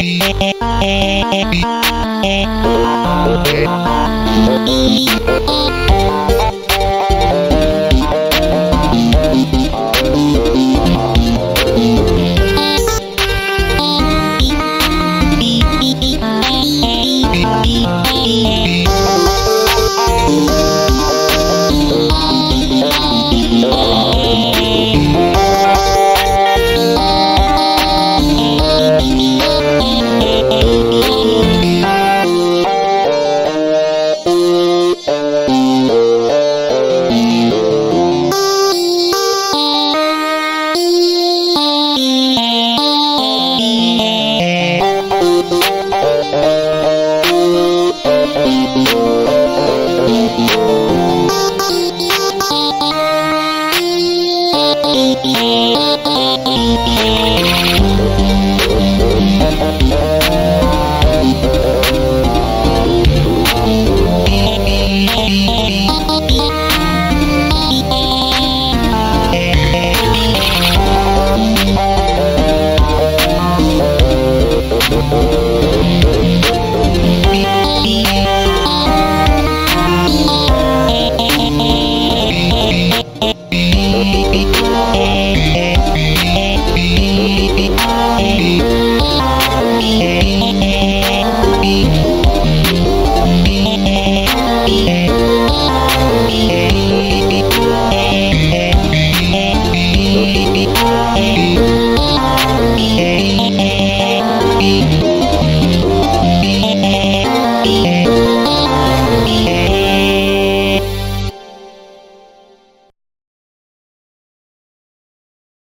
Okay. Thank you.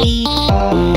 Thank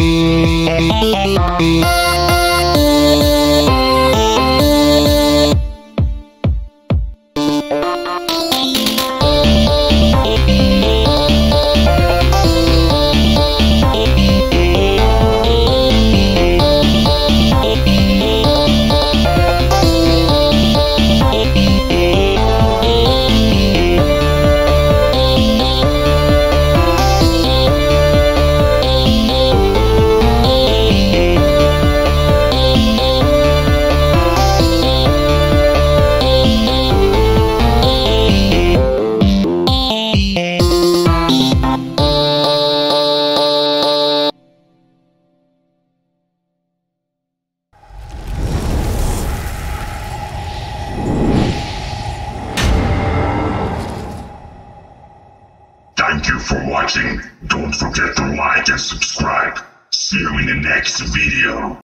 Thank you for watching. Don't forget to like and subscribe. See you in the next video.